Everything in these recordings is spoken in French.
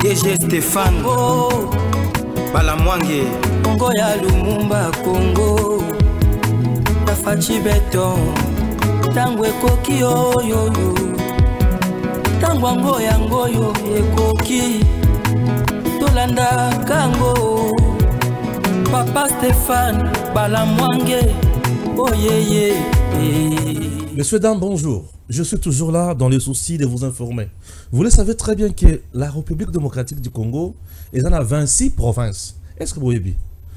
DG Stéphane. Oh. Bala Mwange Kongo ya Lumumba Kongo Tafachi Beton Tango ekoki oyoyo. Tango ango yangoyo ekoki. Tolandaka ango Papa Stéphane Bala Mwange Oyeye oh, yeah, yeah. Messieurs, dames, bonjour. Je suis toujours là dans le souci de vous informer. Vous le savez très bien que la République démocratique du Congo est dans 26 provinces. Est-ce que vous voyez bien?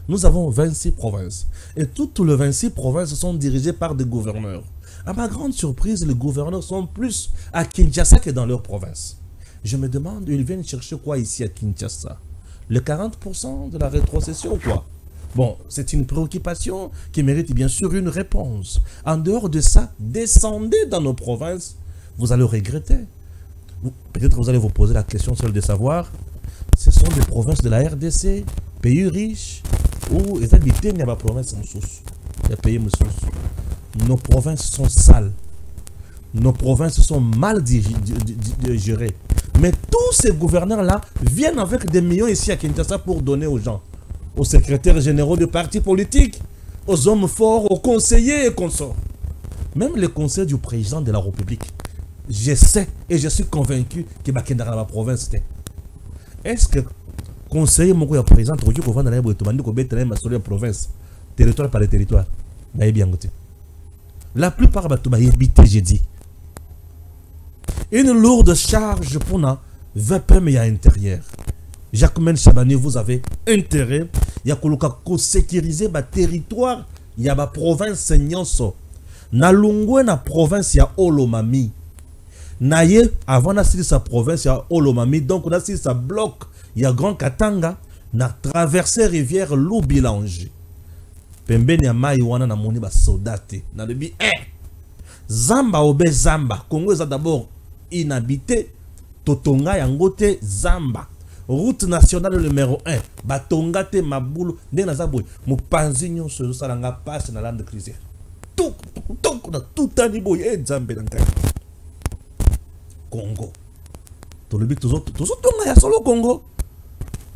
Nous avons 26 provinces. Et toutes les 26 provinces sont dirigées par des gouverneurs. À ma grande surprise, les gouverneurs sont plus à Kinshasa que dans leur province. Je me demande, ils viennent chercher quoi ici à Kinshasa? Le 40% de la rétrocession, quoi? Bon, c'est une préoccupation qui mérite bien sûr une réponse. En dehors de ça, descendez dans nos provinces, vous allez regretter. Peut-être vous allez vous poser la question celle de savoir, ce sont des provinces de la RDC, pays riches, où les habitants n'y a pas province a pays Nos provinces sont sales. Nos provinces sont mal gérées. Mais tous ces gouverneurs-là viennent avec des millions ici à Kinshasa pour donner aux gens aux secrétaires généraux de partis politiques, aux hommes forts, aux conseillers et consorts. Même les conseils du président de la République. Je sais et je suis convaincu que Bakenda dans la province. Est-ce que conseiller mon président tu ko vanda na yebo to bandiko betela ma la province territoire par territoire na yebi yangote la plupart j'ai dit une lourde charge pour na 20 PM à intérieur Jacquemin Chabani, vous avez intérêt ya koluka ko sécuriser ba territoire ya ba province nyonso. Na lungwe na province ya Olomami. Na ye avant na sa province ya Olomami donc sa bloc ya Grand Katanga na traverser rivière Loubilange. Pembeni ya mai wana na moni ba soldate na lebi eh! Zamba obe zamba. Congo eza d'abord inhabité. Totonga yango te zamba route nationale numéro 1 batonga te mabulu ndenge naza boye. Mopanzi nyonso ezosala nga pasi na lande cruiser. Toko na tutani boye. E nzambe na ngai. Congo. Tolobi tozotonga ya solo congo.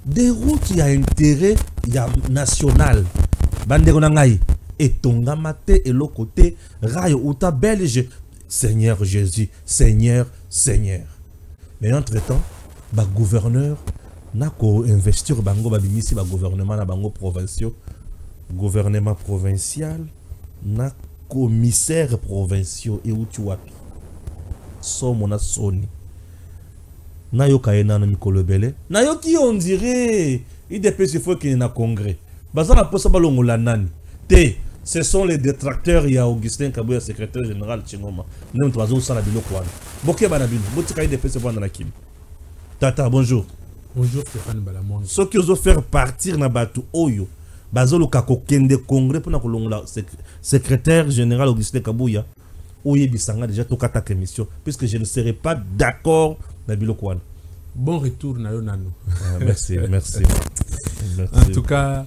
De route ya intérêt ya national. Bandeko na ngai etongama te eloko te rayo uta belge. Seigneur jésus seigneur seigneur. Mais entre temps bagouverneur na koinvestir bango babimisi bagouvernement na bango provinciaux. Gouvernement provincial na commissaire provinciaux. Euti wapi somo na soni nayoka ye nano mikolo ebele nayoki yo ondire idps ifo ekende na congrès. Baza na mposa balongola nani. Te ce sont les détracteurs. Ya augustin kabuya secrétaire général chingoma. Nde moto bazosala biloko wana bokeba na bino. Botika idps vanda na kimi tata bonjour bonjour stéphane balamon soki faire partir na bato oyo bazoluka kokende congrès mpona kolongola secrétaire général augustin kabuya oyebisanga déjà tokataka émission puisque je ne serai pas d'accord na biloko wana. Bon retour na yo nano. Ah, merci merci. En tout cas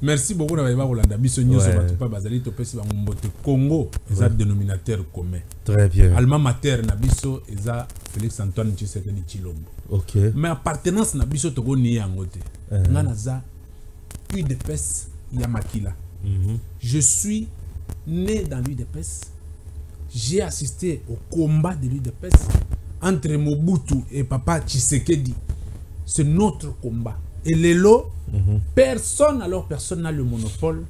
merci beaucoup na bayeba kolanda biso nyonso bato mpe bazali topesi bango mbote congo eza dénominateur commun. Très bien. Alma mater na biso eza félix antoine tshisekedi chilombo ok. Mais appartenance na biso tokonie yango te. Nga naza udps ya makila. Je suis né dans l'udps j'ai assisté au combat de l'udps entre mobutu et papa tshisekedi. C'est notre combat. Et lelo mm -hmm. personne alors personne n'a le monopole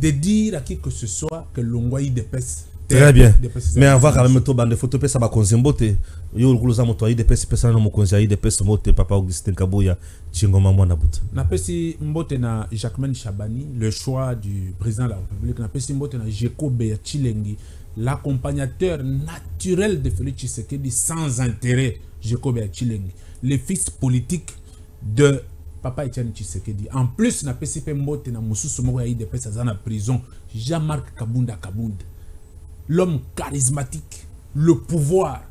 de dire à qui que ce soit que longwa idps Très bien. Mais avoir quand même to bande photo pesa ba konzembo te. Yo kuluza moto ayi depesi pesa na mokonzi ayi depesi mote papa Augustin Kabuya chingoma mwana buta. Na pesi mbote na Jacquemin Chabani, le choix du président de la République. Na pesi mbote na Jeko Beya Chilengi, l'accompagnateur naturel de Félix Tshisekedi sans intérêt, Jeko Beya Chilengi, le fils politique de papa Etienne Tshisekedi. En plus na pesi pe mbote na mususu moko ayi depesi na prison, Jean-Marc Kabunda Kabunda l'homme charismatique, le pouvoir,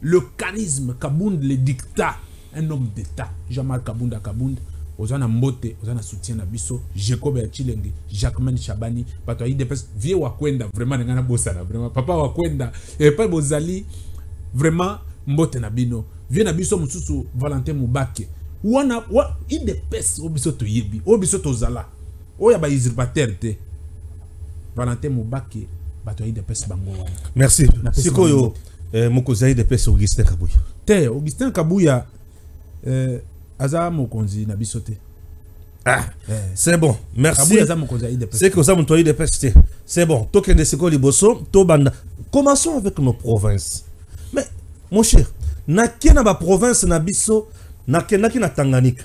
le charisme, Kabound, le dictat, un homme d'État, Jean-Marc Kabunda Kabound, ozana mbote ozana soutien na biso. Jacob ya chilenge jacquemain chabani. Bato ayi depes vie wakwenda vraiment ndenge na bosana vraiment. Papa wakwenda epai bozali vraiment mbote na bino. Vie biso mosusu valentin mobake wana wa idps oyo biso toyebi oyo biso tozala. Oyo ya bausurpateur te. Valentin mobake bato ya idps bango. Merci. Sikoyo eh, mokonzi ya idps augustin kabuya. Te augustin kabuya eh, aza mokonzi na biso te. Ah, c'est bon. Merci. C'est que oza moto ya idps te. C'est bon. Tokende sikoyo liboso tobanda. Commençons avec nos provinces. Mais mon cher nake na baprovince na biso nakendaki na tanganyika.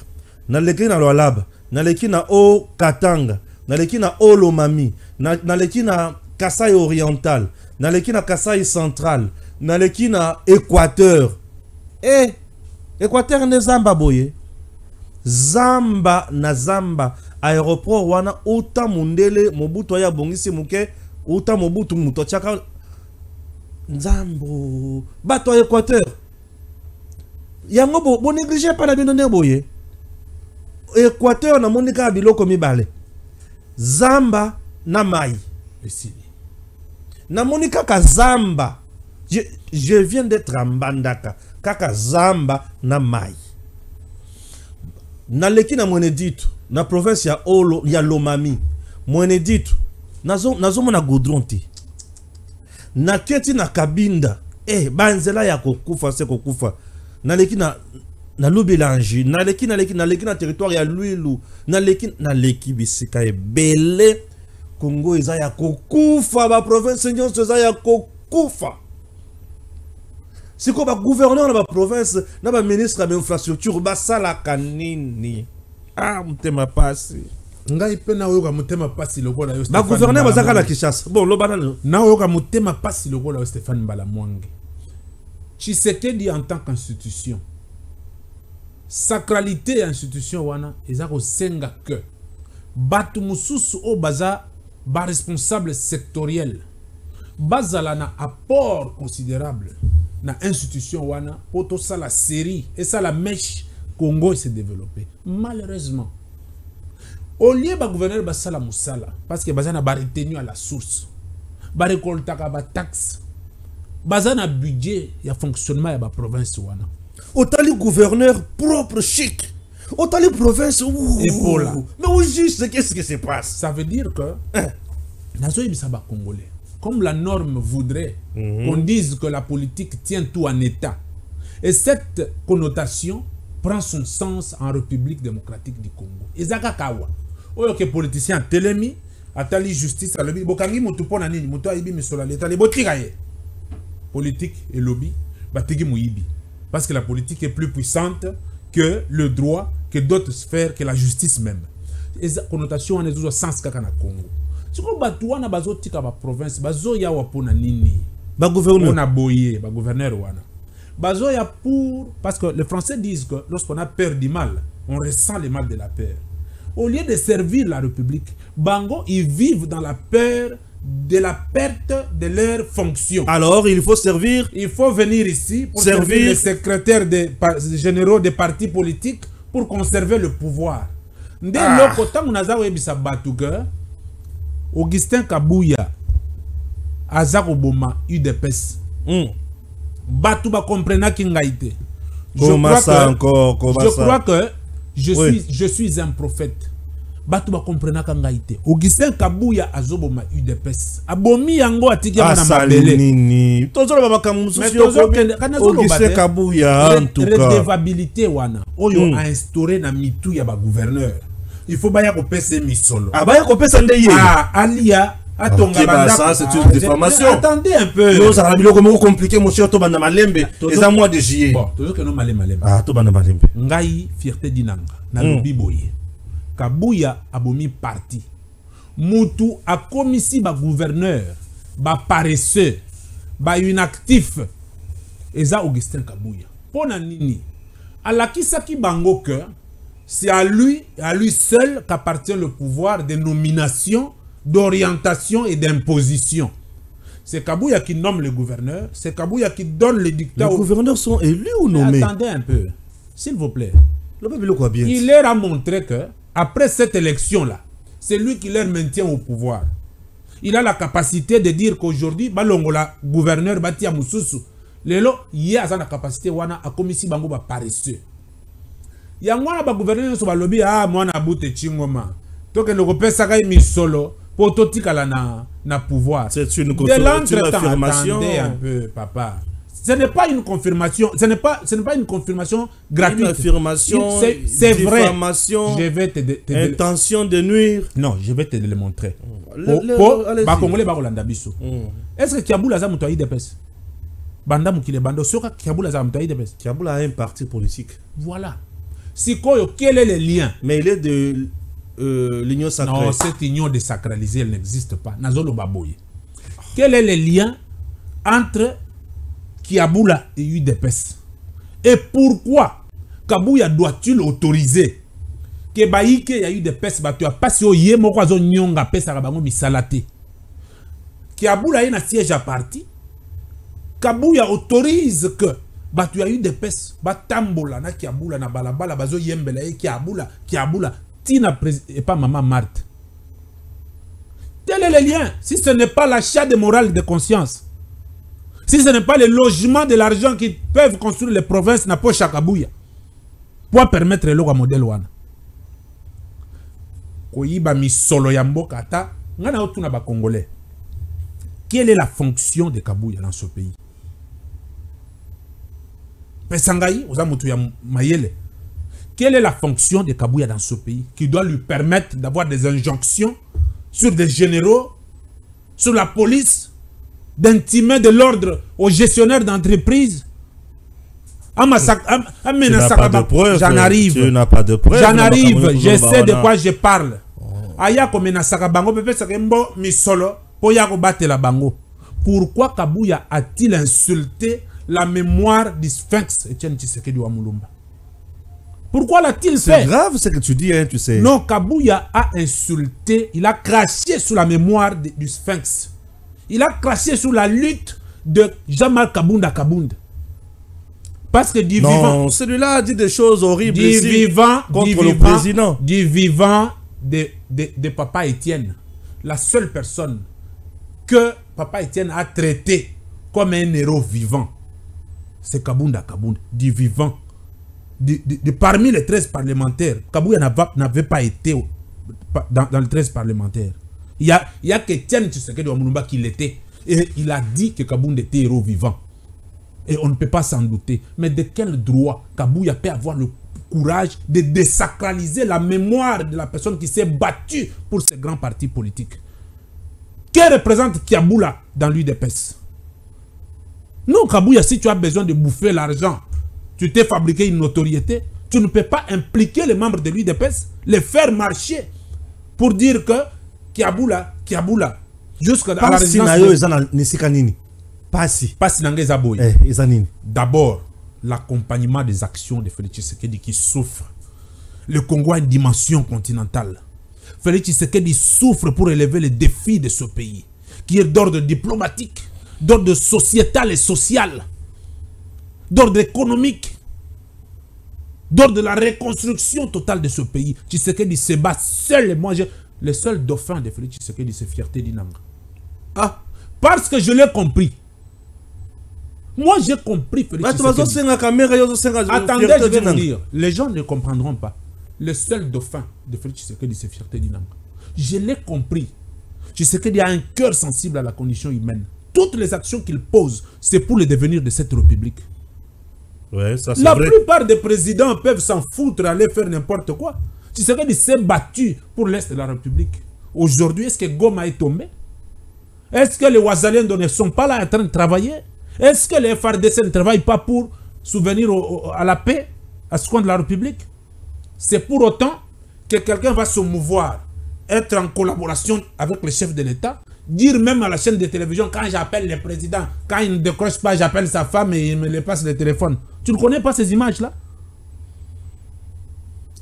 Naleki na lwalaba naleki na o katanga naleki na o lomami na- naleki na kasai oriental naleki na kasai central naleki na équateur. E équateur nde zamba boye. Zamba na zamba aéroport wana uta mundele mobutu aye abongisi moke uta mobutu moto atiaka nzambo. Bato ya équateur. Yango bo- bonéglige mpa na bino nde boye. Équateur namoni kaka biloko mibale. Zamba na mai namoni kaka zamba. Je, viens d'être à mbandaka kaka zamba na mai naleki na mwene ditu na province ya, Olo, ya lomami. Mwene ditu nazomona nazo goudron te. Naketi na kabinda. Eh, banzela ya kokufa se kokufa. Naleki na nalobi elangi naleki naleki naleki na territoire ya lwilu. Naleki naleki bisika ebele kongo eza ya kokufa baprovince nyonso eza ya kokufa. Sikoyo bagouverneur na baprovince na baministre ya bainfrastructure basalaka nini? Ah motema pasi ngai mpe naoyoka motema mpasi lokola yo Stéphane bagouverneur bazaka na kinshasa. Bon loba nano naoyoka motema mpasi lokola yo stéphane mbala mwangi. Tshisekedi en tant qu'institution. Sacralité ya institution wana eza kosenga ke bato mosusu oyo baza baresponsable sectoriel. Bazala na apport considérable na institution wana mpo tosala série esala meshe congo ese développe malheureusement au lieu bagouverneur basala mosala parce que baza na baretenu à la source barekoltaka bataxe baza na budget ya fonctionnement ya baprovince wana. Otali gouverneur propre chic otali province ouh. Ebola. mais au juste qu'est-ce qui se passe? Ça veut dire que nazoyebisa bacongolais comme la norme voudrait qu'on dise que la politique tient tout en état et cette connotation prend son sens en république démocratique du congo. Eza kaka awa oyo ke politicien atelemi atali justice alobi bokangi motu mpo na nini misolo ya leta ali botika ye. Politique elobi batiki moyibi. Parce que la politique est plus puissante que le droit que d'autres sphères que la justice même. Eza connotation wana ezozwa sens kaka na congo. Sikoyo bato wana bazotika baprovince bazoya awa mpo na nini bagouverneur mpona boye bagouverneur wana. Bazoya pour parce que les français disent que lorsqu'on a peur du mal on ressent le mal de la peur. Au lieu de servir la république bango ils vivent dans la peur de la perte de leur fonction alors il faut servir il faut venir ici pour Servir- servir, les secrétaires des généraux des partis politiques pour conserver le pouvoir nde Ah. naza koyebisa bato ke augustin kabuya aza koboma udps Hmm. bato bakomprenaki ngai te Je crois que- encore je crois que je, Oui. suis, je suis un prophète bato bakomprenaka ngai te. Augustin kabuya azoboma udps abomi yango atiki yango na mabele. nini? Tozoloba makambo Mais mosusu tozokende- kana azoloba augustin te? kabuya en tout cas. redevabilité wana oyo Mm. ainstauré na mitu ya bagouverneur. Il faut baya kopesa ye misolo abaya kopesa nde ye? Ah, alia atonga bah, bandako. c'est Ah, une je- diffamation. attendez un peu. Ozala na biloko moko compliqué mon cher tobanda malembe. Eza mois de juillet. Bon tozokende malema malema ah tobanda malembe. Ngai fierté dinanga. Nalobi boye kabuya abomi parti. Mutu akomisi bagouverneur baparesseux bainactif eza augustin kabuya. Mpo na nini alakisaki bango que c'est à lui à lui seul qu'appartient le pouvoir de nomination d'orientation et d'imposition. C'est Kabouya qui nomme le gouverneur c'est Kabouya qui donne le les dictat au gouverneurs sont élus ou Mais nommés? Attendez un peu s'il vous plaît. Loba biloko ya bien. Il leur a montré que après cette élection là c'est lui qui leur maintient au pouvoir. Il a la capacité de dire qu'aujourd'hui balongola gouverneur batia mususu lelo ye aza na capacité wana akomisi bango baparesseux yango wana bagouverneur nyonso balobi a mwana abute cingoma tokende kopesaka ye misolo mpo totikala na, na pouvoir. De confir- c'est une l'entretemps attendez un peu papa ce n'est pas une confirmation ce n'est pas ce n'est pas une confirmation gratuite. Une affirmation, C'est- vrai. je vais te, te- te- intention de nuire. non je vais te le montrer. Le- Po- le- po allez-y. bakongole bakolanda biso. Est ce que kiabula moto ya idps banda mokili banda soka kiabula moto ya idps Kiaboula a un parti politique. voilà. Sikoyo quel est le lien? Mais il est de euh, l'Union sacrée. non cette union désacralisée elle n'existe pas. Nazoloba boye quel est le lien entre kiabula et udps et pourquoi kabuya doit-il autoriser ke bayike ya udps bato ya pasi oyo ye moko azonyonga apesaka bango misala te kiabula ye na siège ya parti kabuya autorise que bato ya udps batambola na kiabula na balabala bazoyembela ye kiabula kiabula tina prés- epa mama marte tel est le lien si ce n'est pas l'achat de morale de conscience si ce n'est pas le logement de l'argent qui peuvent construire les provinces na poche ya kabuya pour permettre ya modele wana. Koyiba misolo ya mboka ata ngai na otuna bacongolais quelle est la fonction de kabuya dans ce pays? Pesa ngai oza moto ya mayele. Quelle est la fonction de kabuya dans ce pays qui doit lui permettre d'avoir des injonctions sur des généraux sur la police? D'intimer de l'ordre aux gestionnaires d'entreprise. De ba- preuve. j'en arrive. Tu n'as pas de preuve. j'en arrive je sais de quoi je parle. Aya komenasaka bango mpe pesaka ye mbo misolo kobatela bango. Pourquoi kabuya a-t-il insulté la mémoire du sphinx etienne tshisekedi wa mulumba? Pourquoi l'a-t-il C'est fait? grave ce que tu dis, hein, tu sais. non kabuya a insulté il a craché sur la mémoire de- du sphinx il a craché sur la lutte de Jean-Marc Kabunda Kabunda. Parce que du vivant Non, celui-là a dit des choses horribles du ici vivant contre du le vivant, président. du vivant de, de, de papa Étienne. La seule personne que papa Étienne a traité comme un héros vivant c'est Kabunda Kabunda du vivant. De, de- de parmi les 13 parlementaires Kabouya n'ava- n'avait pas été dans, dans les 13 parlementaires il y a, il y a qu'Étienne Tshisekedi Wamulumba qui l'était et il a dit que Kabunda était héros vivant. Et on ne peut pas s'en douter. Mais de quel droit Kabouya peut avoir le courage de désacraliser la mémoire de la personne qui s'est battue pour ce grand parti politique Que représente Kiaboula dans l'UDPS Non, Kabouya, si tu as besoin de bouffer l'argent, tu t'es fabriqué une notoriété, tu ne peux pas impliquer les membres de l'UDPS, les faire marcher pour dire que Kiaboula, Kiaboula, jusqu'à la résidence na yo de- eza na nisika nini? Pasi Pasi na nga eza boye. eh, eza nini? D'abord, l'accompagnement des actions de Félix Tshisekedi qui souffre. Le Congo a une dimension continentale. Félix Tshisekedi souffre pour élever les défis de ce pays, qui est d'ordre diplomatique, d'ordre sociétal et social, d'ordre économique, d'ordre de la reconstruction totale de ce pays. Tshisekedi se bat seul et moi, je- le seul dauphin de Félix Tshisekedi, c'est Fierté d'Inanga. Ah, parce que je l'ai compris. Moi, j'ai compris Félix Tshisekedi. Attendez, je vais vous dire. Les gens ne comprendront pas. Le seul dauphin de Félix Tshisekedi, c'est Fierté d'Inanga. Je l'ai compris. Tshisekedi a un cœur sensible à la condition humaine. Toutes les actions qu'il pose, c'est pour le devenir de cette république. Ouais, ça c'est La vrai. plupart des présidents peuvent s'en foutre, aller faire n'importe quoi. Tshisekedi s'est battu pour l'Est de la République. Aujourd'hui, est-ce que Goma est tombé? Est-ce que les Ouazaliens ne sont pas là en train de travailler? Est-ce que les FRDC ne travaillent pas pour souvenir à la paix, à ce compte de la République? C'est pour autant que quelqu'un va se mouvoir, être en collaboration avec le chef de l'État, dire même à la chaîne de télévision, quand j'appelle le président, quand il ne décroche pas, j'appelle sa femme et il me le passe le téléphone. Tu ne connais pas ces images-là?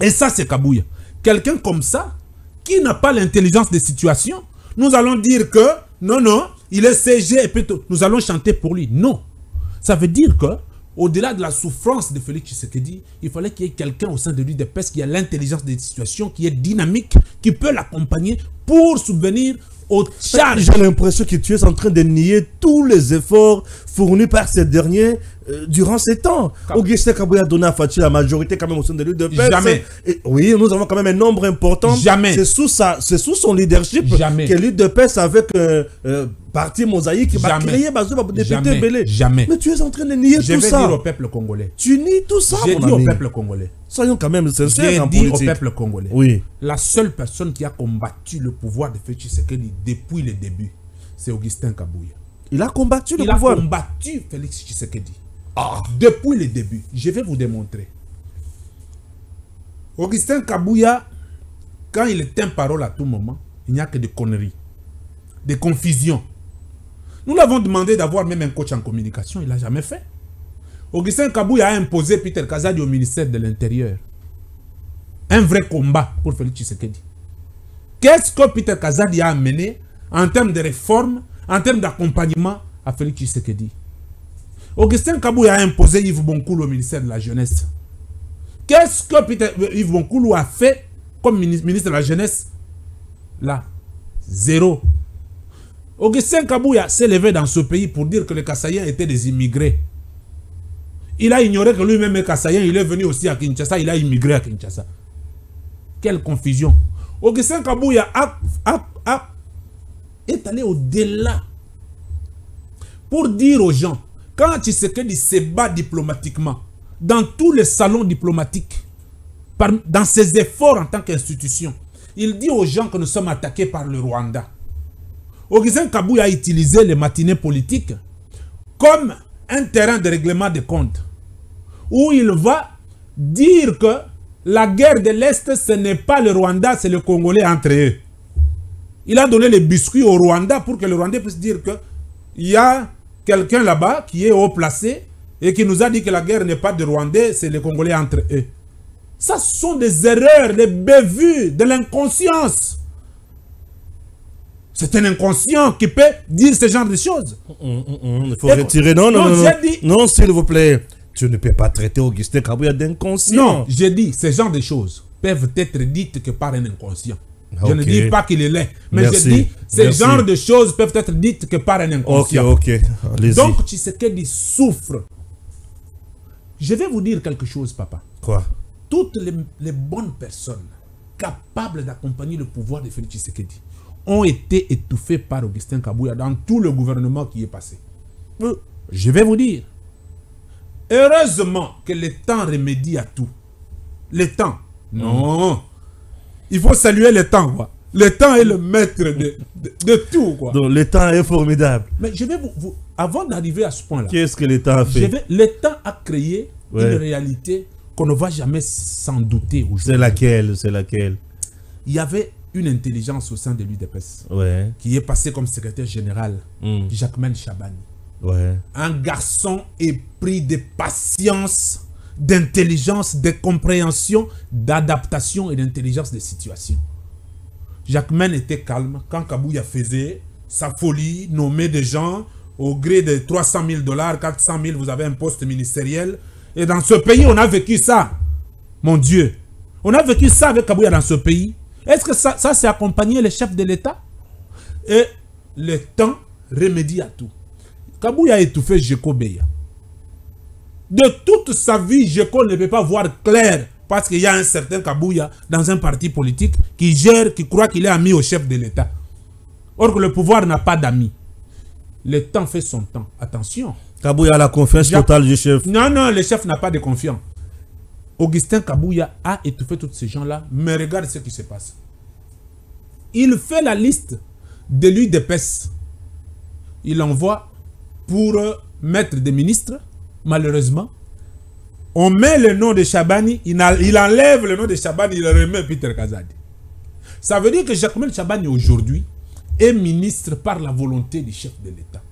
Et ça, c'est Kabouya. Quelqu'un comme ça, qui n'a pas l'intelligence des situations, nous allons dire que non, non, il est CG et puis tout. nous allons chanter pour lui. Non. Ça veut dire que, au-delà de la souffrance de Félix Tshisekedi, il fallait qu'il y ait quelqu'un au sein de lui de PES qui a l'intelligence des situations, qui est dynamique, qui peut l'accompagner pour subvenir aux charges. J'ai l'impression que tu es en train de nier tous les efforts fournis par ces derniers euh, durant ces temps. Augustin Kabouya a donné à Fatih la majorité quand même au sein de l'UDPS. Jamais. Et oui, nous avons quand même un nombre important. Jamais. C'est sous, sa, c'est sous son leadership Jamais. que l'UDPS avec euh, euh, parti mosaïque qui va Jamais. créer député Jamais. belé. Jamais. Mais tu es en train de nier Je tout vais ça. dire au peuple congolais. Tu nies tout ça, J'ai mon dit au peuple congolais. Soyons quand même sincères en dit au politique. peuple congolais. Oui. La seule personne qui a combattu le pouvoir de Félix Tshisekedi depuis le début, c'est Augustin Kabouya. Il a combattu le Il a pouvoir. combattu Félix Tshisekedi. Depuis le début. Je vais vous démontrer. Augustin Kabouya, quand il tient parole à tout moment, il n'y a que des conneries, des confusions. Nous l'avons demandé d'avoir même un coach en communication, il n'a jamais fait. Augustin Kabouya a imposé Peter Kazadi au ministère de l'Intérieur. Un vrai combat pour Félix Tshisekedi. Qu'est-ce que Peter Kazadi a amené en termes de réforme, en termes d'accompagnement à Félix Tshisekedi Augustin Kabouya a imposé Yves Bonkoulou au ministère de la Jeunesse. Qu'est-ce que Peter, euh, Yves Bonkoulou a fait comme mini- ministre de la Jeunesse? Là, zéro. Augustin Kabouya s'est levé dans ce pays pour dire que les Kassaïens étaient des immigrés. Il a ignoré que lui-même est Kassaïen, il est venu aussi à Kinshasa, il a immigré à Kinshasa. Quelle confusion. Augustin Kabouya a- est allé au-delà pour dire aux gens, quand Tshisekedi se bat diplomatiquement, dans tous les salons diplomatiques, dans ses efforts en tant qu'institution, il dit aux gens que nous sommes attaqués par le Rwanda. Augustin Kabouya a utilisé les matinées politiques comme un terrain de règlement des comptes, où il va dire que la guerre de l'Est, ce n'est pas le Rwanda, c'est le Congolais entre eux. Il a donné les biscuits au Rwanda pour que le Rwandais puisse dire que il y a quelqu'un là-bas qui est haut placé et qui nous a dit que la guerre n'est pas de Rwandais, c'est les Congolais entre eux. Ça ce sont des erreurs, des bévues, de l'inconscience. C'est un inconscient qui peut dire ce genre de choses. Hum, hum, hum, Il faut Et- retirer. Non, non, Non, non. Dit- Non, s'il vous plaît. Tu ne peux pas traiter Augustin Kabouya d'inconscient. Non, j'ai dit, ce genre de choses peuvent être dites que par un inconscient. Je ne dis pas qu'il est laid, mais Merci. je dis, ce Merci. genre de choses peuvent être dites que par un inconscient. Donc, Tshisekedi souffre. Je vais vous dire quelque chose, papa. Quoi? Toutes les, les bonnes personnes capables d'accompagner le pouvoir de Félix Tshisekedi ont été étouffées par Augustin Kabouya dans tout le gouvernement qui est passé. Euh, Je vais vous dire. Heureusement que le temps remédie à tout. Le temps. Non. Il faut saluer le temps. Quoi. Le temps est le maître de, de- de tout. Quoi. Donc, le temps est formidable. Mais je vais vous. vous- avant d'arriver à ce point-là, Qu'est-ce que l'État a je fait vais- le temps a créé Ouais. une réalité qu'on ne va jamais s'en douter C'est aujourd'hui. laquelle? C'est laquelle? Il y avait une intelligence au sein de l'UDPS Ouais. qui est passé comme secrétaire général, Hmm. Jacquemin Chabani. Ouais. un garçon épris de patience, d'intelligence, de compréhension, d'adaptation et d'intelligence des situations. Jacquemin était calme quand Kabouya faisait sa folie, nommer des gens au gré de 300 000 dollars, 400 000, vous avez un poste ministériel. Et dans ce pays, on a vécu ça. Mon Dieu. On a vécu ça avec Kabouya dans ce pays. Est-ce que ça, ça c'est accompagner les chefs de l'État? Et le temps remédie à tout. Kabouya a étouffé Jeko Beya. De toute sa vie, Jeko ne peut pas voir clair parce qu'il y a un certain Kabouya dans un parti politique qui gère, qui croit qu'il est ami au chef de l'État. Or que le pouvoir n'a pas d'amis. Le temps fait son temps. Attention. Kabouya a la confiance Jacques- totale du chef. Non, non, le chef n'a pas de confiance. Augustin Kabouya a étouffé tous ces gens-là, mais regarde ce qui se passe. Il fait la liste de l'UDPS. Il envoie pour euh, mettre des ministres, malheureusement. On met le nom de Chabani, il, enlève le nom de Chabani, il remet Peter Kazadi. Ça veut dire que Jacquemin Chabani aujourd'hui est ministre par la volonté du chef de l'État.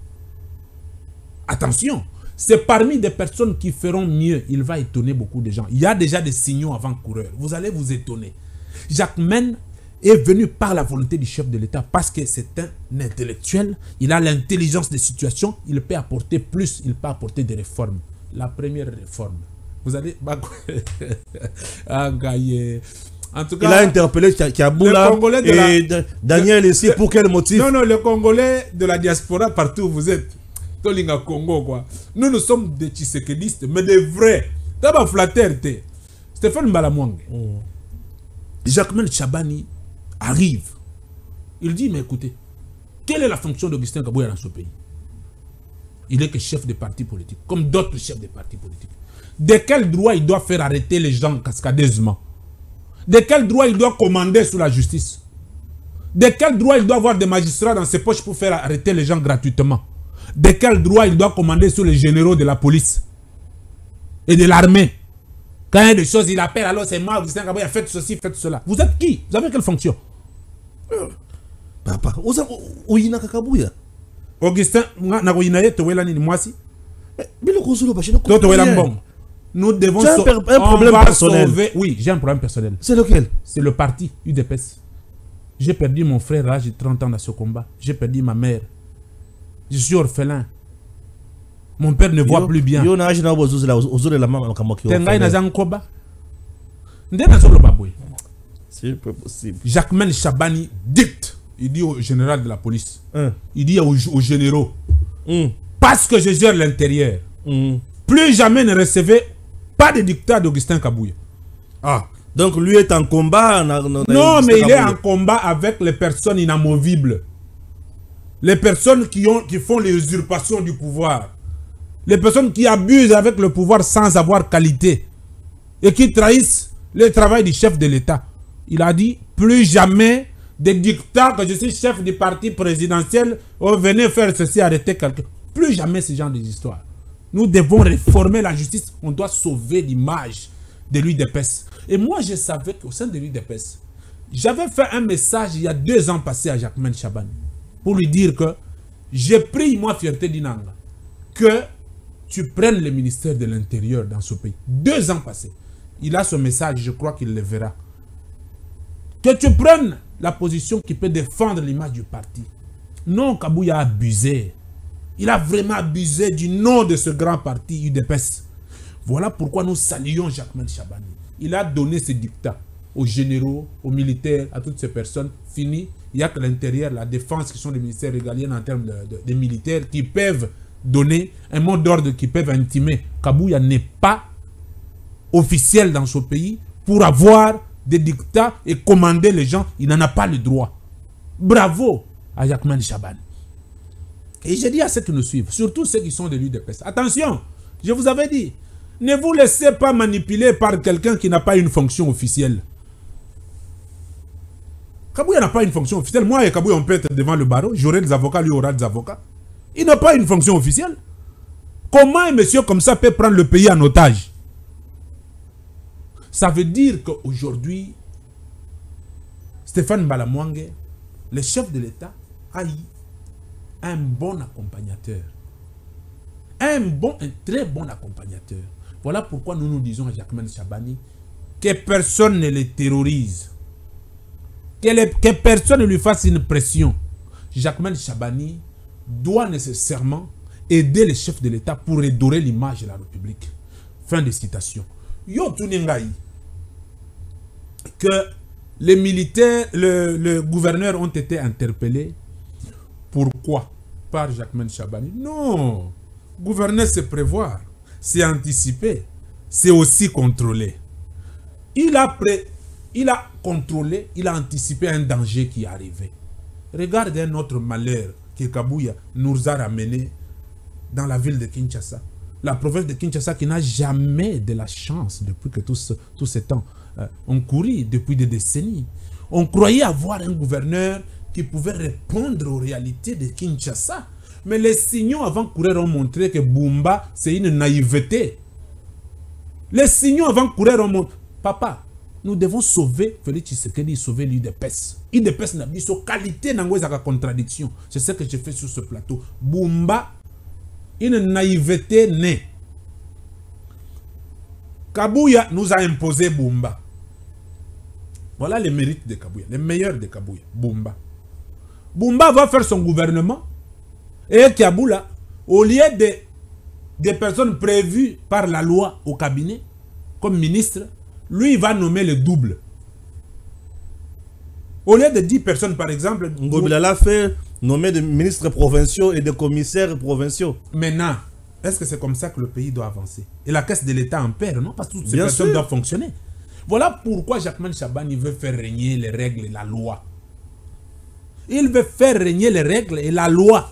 Attention, c'est parmi des personnes qui feront mieux. Il va étonner beaucoup de gens. Il y a déjà des signaux avant-coureurs. Vous allez vous étonner. Jacques Men est venu par la volonté du chef de l'État parce que c'est un intellectuel. Il a l'intelligence des situations. Il peut apporter plus. Il peut apporter des réformes. La première réforme. Vous allez... ah. En tout cas... Il a interpellé de et la- Da- Daniel ici. Pour quel motif? Non, non, le Congolais de la diaspora, partout où vous êtes, tolinga congo quoi nous nous sommes des tshisekedistes mais des vrais ta baflatter te stéphane mbalamwange jacquemain chabani arrive. Il dit mais écoutez quelle est la fonction d'Augustin Kabouya dans ce pays? Il est que chef de parti politique comme d'autres chefs de partis politiques de quel droit il doit faire arrêter les gens cascadeusement? De quel droit il doit commander sous la justice? De quel droit il doit avoir des magistrats dans ses poches pour faire arrêter les gens gratuitement? De quel droit il doit commander sur les généraux de la police et de l'armée? Quand il y a des choses, il appelle, alors c'est moi, Augustin Kaboya, faites ceci, faites cela. Vous êtes qui? Vous avez quelle fonction? Papa oza oyinaka kabuya Augustin, nga- nakoyina ye towela nini mwasi? Biloko ozoloba je ne to towela rien. mbongo nous devons un per- un problème personnel. sauver- oui j'ai un problème personnel c'est lequel? C'est le parti UDPS. J'ai perdu mon frère à l'âge de 30 ans dans ce combat. J'ai perdu ma mère. Je suis orphelin. Mon père ne voit Yo- plus bien. yo na na Tengai boye. C'est possible Chabani dicte. Il dit au général de la police. Hein. Il dit aux, aux généraux. Hum, Parce que je gère l'intérieur. hum. Plus jamais ne recevez pas de dictat d'Augustin Kabouya. ah donc lui est en combat Non, mais il est en combat avec les personnes inamovibles. Les personnes qui, ont, qui font l'usurpation du pouvoir. Les personnes qui abusent avec le pouvoir sans avoir qualité. Et qui trahissent le travail du chef de l'État. Il a dit, plus jamais des dictats que je suis chef du parti présidentiel, oh, venez faire ceci, arrêter quelqu'un. Plus jamais ce genre d'histoire. Nous devons réformer la justice. On doit sauver l'image de l'UDPS. Et moi, je savais qu'au sein de l'UDPS, j'avais fait un message il y a deux ans passé à Jacquemain Chaban pour lui dire que j'ai pris, moi, fierté d'Inanga, que tu prennes le ministère de l'Intérieur dans ce pays. Deux ans passés. Il a ce message, je crois qu'il le verra. Que tu prennes la position qui peut défendre l'image du parti. Non, Kabouya a abusé. Il a vraiment abusé du nom de ce grand parti UDPS. Voilà pourquoi nous saluons Jacquemain Chabani. Il a donné ses dictats aux généraux, aux militaires, à toutes ces personnes. Fini. Il n'y a que l'intérieur, la défense, qui sont des ministères régaliens en termes de, militaires, qui peuvent donner un mot d'ordre, qui peuvent intimer. Kabouya n'est pas officiel dans ce pays pour avoir des dictats et commander les gens. Il n'en a pas le droit. Bravo à Jacquemain Chabani. Et je dis à ceux qui nous suivent, surtout ceux qui sont de l'UDPS, attention, je vous avais dit, ne vous laissez pas manipuler par quelqu'un qui n'a pas une fonction officielle. Kabouya n'a pas une fonction officielle. Moi et Kabouya, on peut être devant le barreau, j'aurai des avocats, lui aura des avocats. Il n'a pas une fonction officielle. Comment un monsieur comme ça peut prendre le pays en otage? Ça veut dire qu'aujourd'hui, Stéphane Balamwange, le chef de l'État, a eu un bon accompagnateur. Un bon, un très bon accompagnateur. Voilà pourquoi nous nous disons à Jacquemin Chabani que personne ne le terrorise. Que, le- personne ne lui fasse une pression. Jacquemin Chabani doit nécessairement aider les chefs de l'État pour redorer l'image de la République. Fin de citation. Yo Tuningaï, que les militaires, le, gouverneur ont été interpellés. Pourquoi? Par Jacquemin Chabani. Non. Gouverner, c'est prévoir, c'est anticiper, c'est aussi contrôler. Il a, pré- il a contrôlé, il a anticipé un danger qui arrivait. Regarde un autre malheur que Kabouya nous a ramené dans la ville de Kinshasa. La province de Kinshasa qui n'a jamais de la chance depuis que tout ce, tout ce temps euh, on courit depuis des décennies. On croyait avoir un gouverneur qui pouvait répondre aux réalités de Kinshasa. Mais les signaux avant courir ont montré que Bumba, c'est une naïveté. Les signaux avant courir ont montré. Papa, nous devons sauver Félix Tshisekedi, sauver l'UDPS. UDPS n'a dit sa qualité n'a pas contradiction. C'est ce que je fais sur ce plateau. Bumba, une naïveté née. Kabouya nous a imposé Bumba. Voilà les mérites de Kabouya, les meilleurs de Kabouya. Bumba. Bumba va faire son gouvernement. Et Kaboula, au lieu de, des personnes prévues par la loi au cabinet, comme ministre, lui, il va nommer le double. Au lieu de 10 personnes, par exemple, ngobila l'a fait nommer des ministres provinciaux et des commissaires provinciaux. Maintenant, est-ce que c'est comme ça que le pays doit avancer? Et la caisse de l'État en perd, non? Parce que toutes ces Bien personnes sûr. doivent fonctionner. Voilà pourquoi Jacquemin Chabani veut faire régner les règles et la loi. Il veut faire régner les règles et la loi.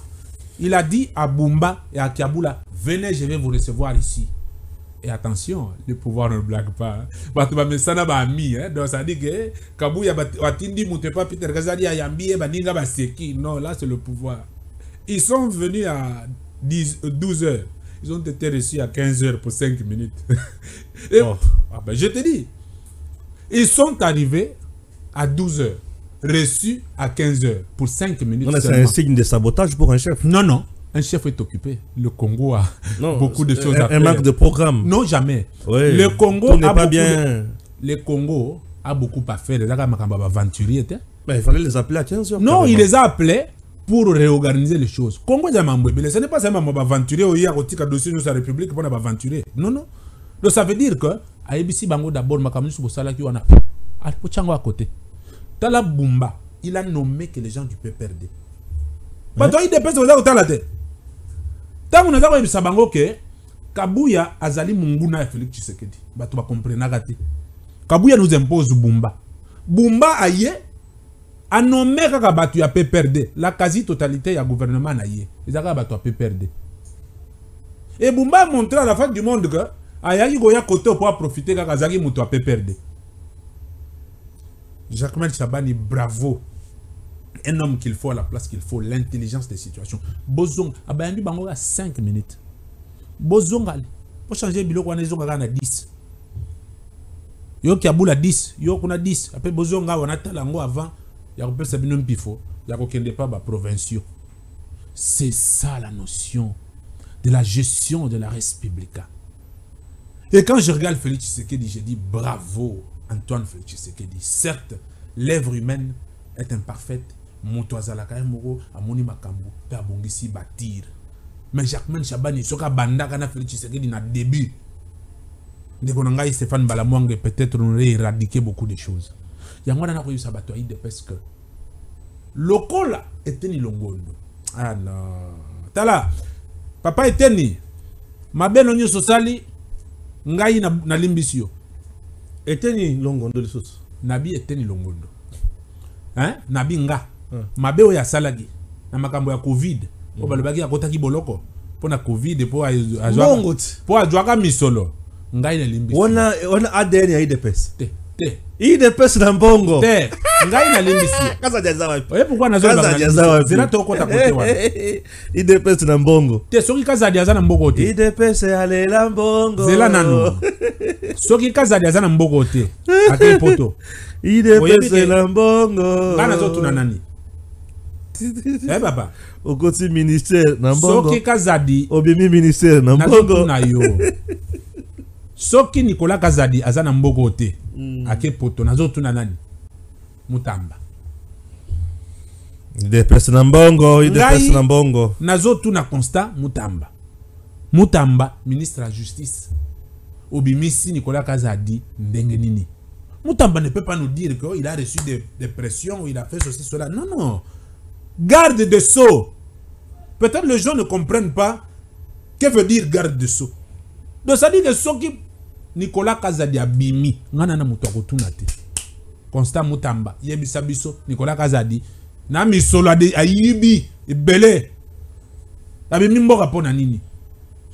Il a dit à Bumba et à Kiaboula, venez, je vais vous recevoir ici. Et attention, le pouvoir ne blague pas. hein. Bato ba mesana ba ami, hein. Donc ça dit que Kabouya bat- watindi mutepa Peter Gazali ayambi e baninga ba seki. Non, là c'est le pouvoir. Ils sont venus à 10, euh, 12 heures. Ils ont été reçus à 15 heures pour 5 minutes. Et, Oh. ah ben, je te dis, ils sont arrivés à 12 heures, reçus à 15 heures pour 5 minutes. C'est un signe de sabotage pour un chef. Non, non, un chef est occupé. Le Congo a Non, beaucoup de choses un, à un faire. manque de programme. Non, jamais. Ouais. Le Congo a pas beaucoup bien. de- Le Congo a beaucoup à faire. Les aventuriers. Mais il fallait les appeler à 15h. Non, il les a appelés pour réorganiser les choses. Congo un ce n'est pas seulement un aventurier ou hier au dossier de sa république pour un aventurier. Non, non. Donc ça veut dire que ABC Bango d'abord, Makamu Subosala qui wana à Pochango à côté. Tala Bumba, il a nommé que les gens du PPRD. Bah toi il dépêche aux autres la tête. Tant on a d'abord bisa bango que Kabuya azali munguna ya Félix Tshisekedi. Bah tu vas comprendre gati. Kabuya nous impose Bumba. Bumba aye anome kaka bato ya PPRD la quasi-totalité ya gouvernement na ye eza kaka bato ya PPRD et Bumba a montré à la fin du monde que ayaki koya côté po aprofite kaka azalaki moto ya PPRD Jacquemin Chabani bravo. Un homme qu'il faut à la place qu'il faut l'intelligence des situations. Bozonga abayambi bango ya 5 minutes. Bozonga po changer biloko wana na 10 yo kiabula 10 yo kuna 10 ape bozonga wana tala yango avant ya kopesa bino mpifo ya kokende pa c'est ça la notion de la gestion de la res publica et quand je regarde Félix Tshisekedi je dis bravo Antoine Félix Tshisekedi. Certes l'œuvre humaine est imparfaite. Moto azalaka ye amoni makambo mpe abongisi batire. Mais jacquemain chabani soki abandaka na Félix Tshisekedi na début ndeko na ngai stéphane peut-être on aurait éradiqué beaucoup de choses. Yango wana nakoyebisa bato ya idps que lokola eteni longondo. Ah non. Tala papa eteni mabeno nyonso osali ngai na- nalimbisi yo eteni longondo lisusu. Nabi eteni longondo. Hein? nabi nga. Mabe oyo asalaki na makambo ya covid oyo balobaki akotaki boloko mpo na covid mpo azwaka misolo. Ngai nalimbisi wana adn ya idps te te. Idps na mbongo. Te. Ngai idps na mbongo. Te soki kazadi aza na mboko te. Idps alela mbongo. Zela nano soki kazadi aza na mboko te. Ake poto. Na mbongo. Ngai nazotuna nani? Papa okoti ministère na mbongo. Soki kazadi obimi ministère na mbongo. nazotuna yo. Soki nikola kazadi aza na mboko te ake poto nazotuna nani? Mutamba. Idps na mbongo Ngai- na mbongo. nazotuna constat mutamba. Mutamba ministre ya justice. Obimisi nicolas kazadi ndenge nini? Mutamba ne peut pas nous dire que oh, il a reçu des, des pressions il a fait ceci cela. Non non. Garde de sceaux peut-être les gens ne comprennent pas que veut dire garde de sceaux donc ça dit que nicolas kazadi abimi. Ngai na na moto akotuna te. Constant mutamba. Yebisa biso nicolas kazadi. Na misolo ayibi ebele. Abimi mboka mpo na nini?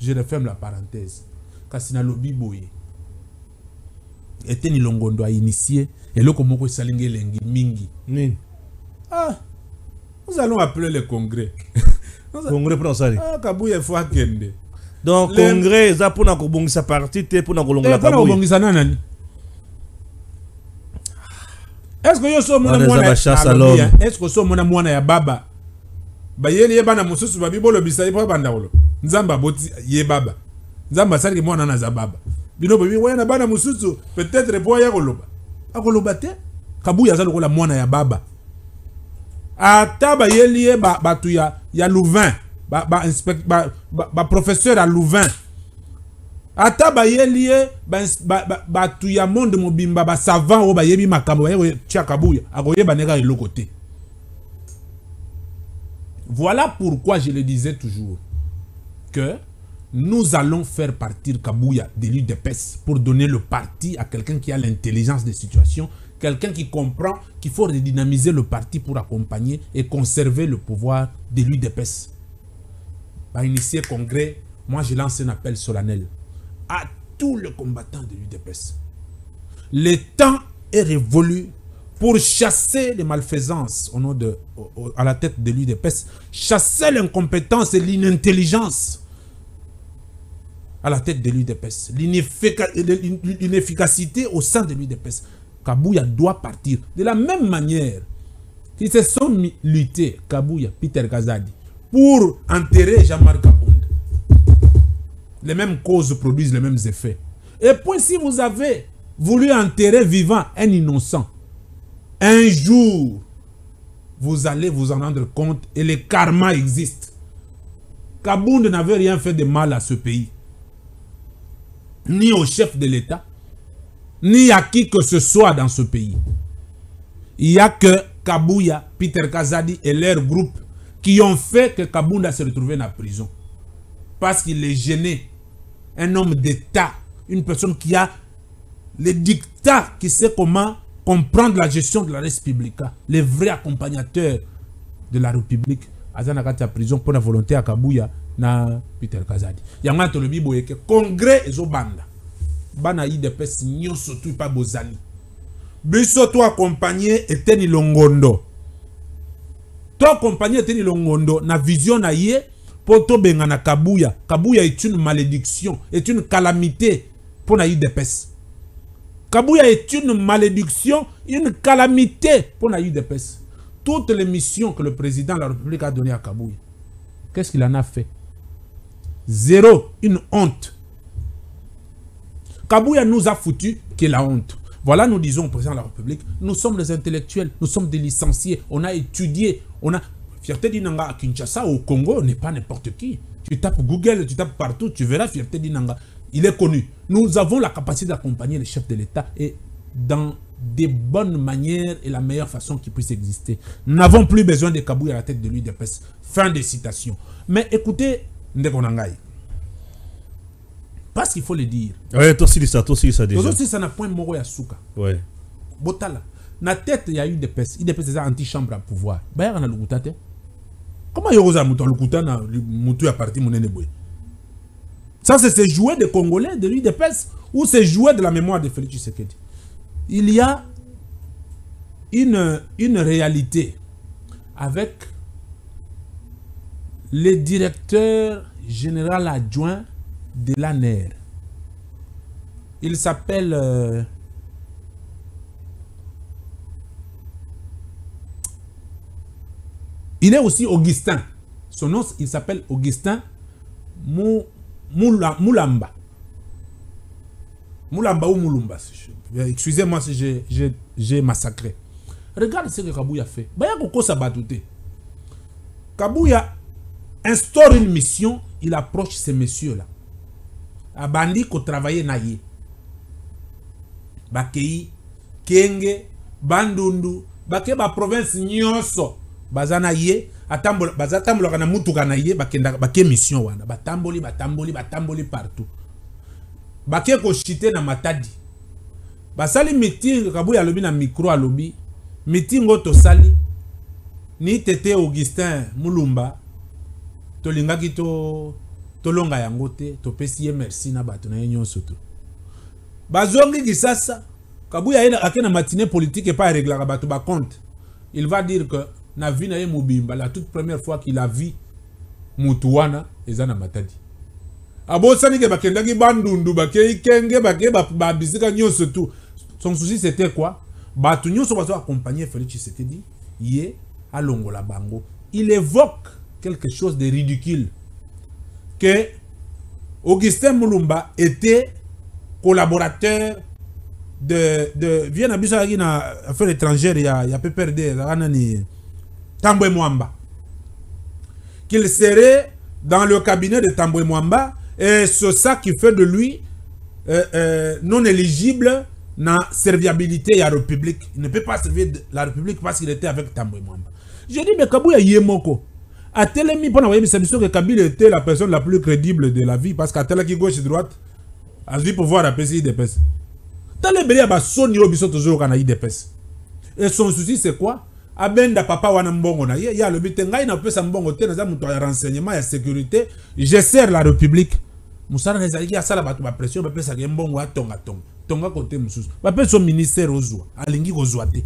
Je referme la parenthèse. Kasi nalobi boye. Eteni longondo ainitie eloko moko esalingi elengi mingi. Nini? Ah, nous allons appeler le congrès. Congrès mpona osali ah, kabuya efo akende donc Le- congrès eza mpona kobongisa parti te mpona Eh, kolongola mpona kaboyi kobongisa na nani? Est ce que yo so omona que so omona mwana ya baba? Bayeli ye bana mosusu babi bolobisa ye mpo banda kolo nzambe aboti ye baba. Nzambe asalaki mwana wana aza baba. Bino bobi wana bana mosusu peut-être mpo aya koloba. Akoloba te? Kabuya aza lokola mwana ya baba. Ata bayeli ye ba- bato ya, ya louvain ba, professeur ya louvain ya Voilà pourquoi je le disais toujours que nous allons faire partir Kabouya de l'UDPS pour donner le parti à quelqu'un qui a l'intelligence des situations, quelqu'un qui comprend qu'il faut redynamiser le parti pour accompagner et conserver le pouvoir de l'UDPS. Par initier congrès, moi je lance un appel solennel à tous les combattants de l'UDPS. Le temps est révolu pour chasser les malfaisances au nom de, à la tête de l'UDPS, chasser l'incompétence et l'inintelligence à la tête de l'UDPS, l'ineffica- l'inefficacité au sein de l'UDPS. Kabouya doit partir. De la même manière qu'ils se sont luttés, Kabouya, Peter Kazadi, pour enterrer Jean-Marc Kabound. Les mêmes causes produisent les mêmes effets. Et puis si vous avez voulu enterrer vivant un innocent, un jour, vous allez vous en rendre compte et le karma existe. Kabound n'avait rien fait de mal à ce pays. Ni au chef de l'État, ni à qui que ce soit dans ce pays. Il n'y a que Kabouya, Peter Kazadi et leur groupe qui ont fait que Kabounda se retrouve en prison. Parce qu'il est gêné. Un homme d'État, une personne qui a les dictats, qui sait comment comprendre la gestion de la République. Les vrais accompagnateurs de la République. Azana kati ya prison pour la volonté à Kabouya na Peter Kazadi. Yango tolobi boye ke congrès ezobanda. Bana IDPS nyonso tu pa bozali. Biso to accompagner Eteni Longondo. To accompagner Eteni Longondo na vision na ye pour tobenga na Kabouya. Kabouya est une malédiction, est une calamité pour na IDPS. Kabouya est une malédiction, une calamité pour la UDPS. Toutes les missions que le président de la République a données à Kabouya, qu'est-ce qu'il en a fait? Zéro, une honte. Kabouya nous a foutu que la honte. Voilà, nous disons au président de la République, nous sommes des intellectuels, nous sommes des licenciés, on a étudié, on a... Fierté d'Inanga à Kinshasa, au Congo, n'est pas n'importe qui. Tu tapes Google, tu tapes partout, tu verras Fierté d'Inanga. Il est connu. Nous avons la capacité d'accompagner les chefs de l'État et dans des bonnes manières et la meilleure façon qui puisse exister. Nous n'avons plus besoin de Kabouya à la tête de l'UDPS. Fin de citation. Mais écoutez, Ndeko Nangai. Parce qu'il faut le dire. Ouais, toi aussi, ça, toi aussi, ça déjà. Aujourd'hui, ça n'a point moro ya suka. Ouais. Botala. Na tête, il y a eu des UDPS. UDPS, c'est anti-chambre à pouvoir. Bah, il y a Lukuta. te. Comment il y a un Lukuta na mutu à parti monene boy? Ça, c'est se jouer des Congolais, de l'UDPS, ou c'est jouer de la mémoire de Félix Tshisekedi? Il y a une, une réalité avec le directeur général adjoint de l'ANER. Il s'appelle... euh, Il est aussi Augustin. Son nom, il s'appelle Augustin Mou- Moula- Moulamba. Moulamba ou Moulumba. Excusez-moi si j'ai- massacré. Regarde ce que Kabouya fait. Baya Koko Sabatouté. Kabouya instaure une mission, il approche ces messieurs-là. Abandi ko travailler na ye. Bakei, Kenge, Bandundu, bake ba province nyonso baza na ye atambola baza tambolaka na mutuka na ye bakendaka bake mission wana. Batamboli batamboli batamboli partout. Bake koshite na matadi. Basali meeting kabuya alobi na micro alobi meeting oyo tosali. Ni tete augustin mulumba tolingaki to tolonga yango te topesi ye merci na bato na ye nyonso bazongi kisasa kabuya ye ake na matine politique epa areglaka bato bacompte il va dire que na vie na mobimba la toute première fois qu'il a vu mutu wana eza na matadi. Abosani ke bakendaki bandundu bakei kenge bakei ba- babisika nyonso tu. Son souci c'était quoi? Bato nyonso bazo accompagner félix tshisekedi ye alongola bango. Il évoque quelque chose de ridicule. Que augustin mulumba était collaborateur de de vient na biso azalaki na affaire étrangère ya, ya PPRD ezalaka nani? Tambwe Mwamba. Qu'il serait dans le cabinet de Tambwe Mwamba et c'est ça qui fait de lui euh, euh, non éligible na serviabilité ya République. Il ne peut pas servir la République parce qu'il était avec Tambwe Mwamba. Je dis mais Kabouya Yemoko. Atelemi mpo na koyebisa biso ke kabila était la personne la plus crédible de la vie parce qu'atelaki gauche droite azwi pouvoir apesi idps ebele ya basoni oyo biso tozoyoka na idps et son souci c'est quoi? Abenda papa wana mbongo na ye ye alobi te ngai napesa mbongo te naza moto ya renseignement ya sécurité je sers la république. Mosala na ezalaki asala bato bapression bapesaka ye mbongo atongatonga tonga kote mosusu. Bapesa ministère ozwa alingi kozwa te.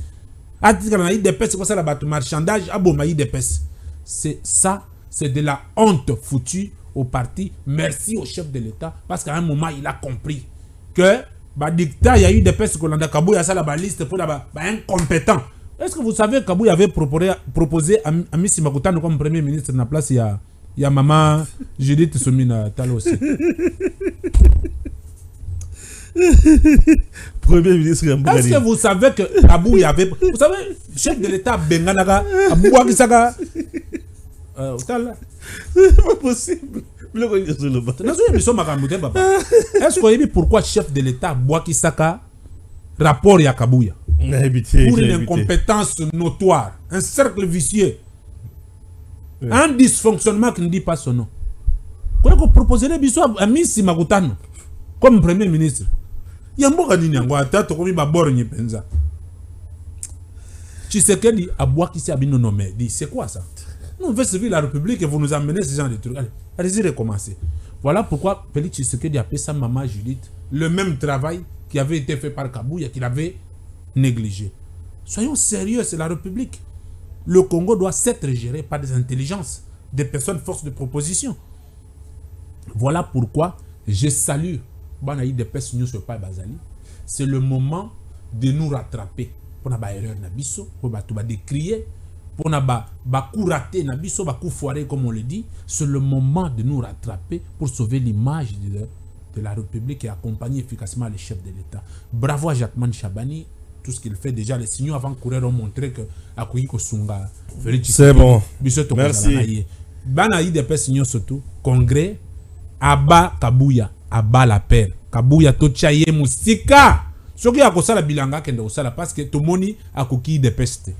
Atikala na idps kosala bato marchandage aboma idps c'est ça c'est de la honte foutue au parti. Merci au chef de l'état parce qu'à un moment il a compris que badictat ya udps kolanda kabouya asala baliste mpona baincompétent est ce que vous savez kabouya avait proposé, proposé amisi makutano comme premier ministre na place ya, ya mama judith somina talo aussi? Premier ministre Est-ce que vous savez que Kabou y avait. Vous savez, chef de l'État Benganaka, Abou Kisaka. Euh, c'est pas possible. Est-ce que vous pourquoi chef de l'État Kisaka rapport à Kabouya Pour une incompétence notoire, un cercle vicieux, un dysfonctionnement qui ne dit pas son nom. Vous proposerez à Miss Magutano comme premier ministre. Ya mboka nini yango? Ata tokomi baborgne mpenza. Tshisekedi abwakisi abino nomé dit c'est quoi ça? Nous on veut servir la république et vous nous amenez ce genre de trucs allez allez-y recommencer. Voilà pourquoi Félix Tshisekedi a fait sa maman Judith. Le même travail qui avait été fait par Kabouya qu'il avait négligé. Soyons sérieux c'est la république. Le Congo doit s'être géré par des intelligences des personnes forces de proposition. Voilà pourquoi je salue c'est le moment de nous rattraper. Pour na erreur na biso pour ba décrier pour na ba raté na biso ba coup foiré comme on le dit. C'est le moment de nous rattraper pour sauver l'image de, de la République et accompagner efficacement les chefs de l'État. Bravo à Jacqueline Chabani tout ce qu'il fait. Déjà les signaux avant courir ont montré que akoyi kosunga c'est bon. Merci. bana IDP signaux surtout. Congrès aba kabuya abala pere kabuya totia ye mosika soki akosala bilanga akende kosala parce que tomoni akoki idepese te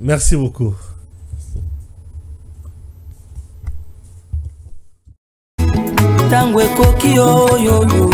merci beaucoup ntango ekoki oyoyo